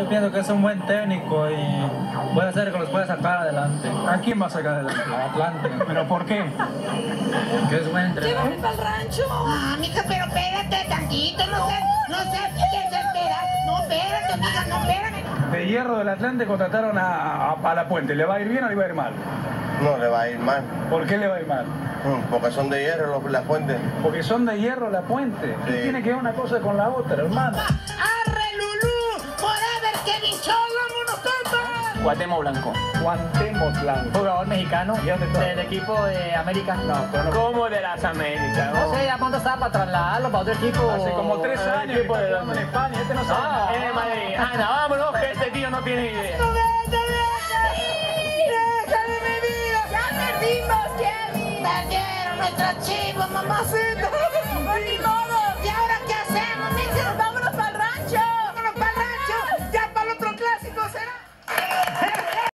yo pienso que es un buen técnico y puede ser que los pueda sacar adelante. ¿A quién va a sacar adelante? A Atlante. ¿Pero por qué? Que es buen entrenador. Llévame para el rancho. Ah, mija, pero espérate tantito, no sé, no sé qué se espera. No, espérate, mija, no, espérame. De hierro del Atlante contrataron a, a, a La Puente. ¿Le va a ir bien o le va a ir mal? No le va a ir mal, ¿Por qué le va a ir mal? Mm, porque son de hierro los, las fuentes. Porque son de hierro La Puente. Sí. Tiene que ver una cosa con la otra, hermano. Cuauhtémoc Blanco. Cuauhtémoc Blanco. Jugador mexicano del equipo de América. No, pero no. ¿Cómo de las Américas? No sé, a punto estaba para trasladarlo para otro equipo. Hace como tres Eh, años que está jugando en España. Este no sabe Ah, es de Madrid. Anda, vámonos, que este tío no tiene idea. ¡Ya perdimos, Kevin! ¡Perdieron nuestra chiva, mamacita!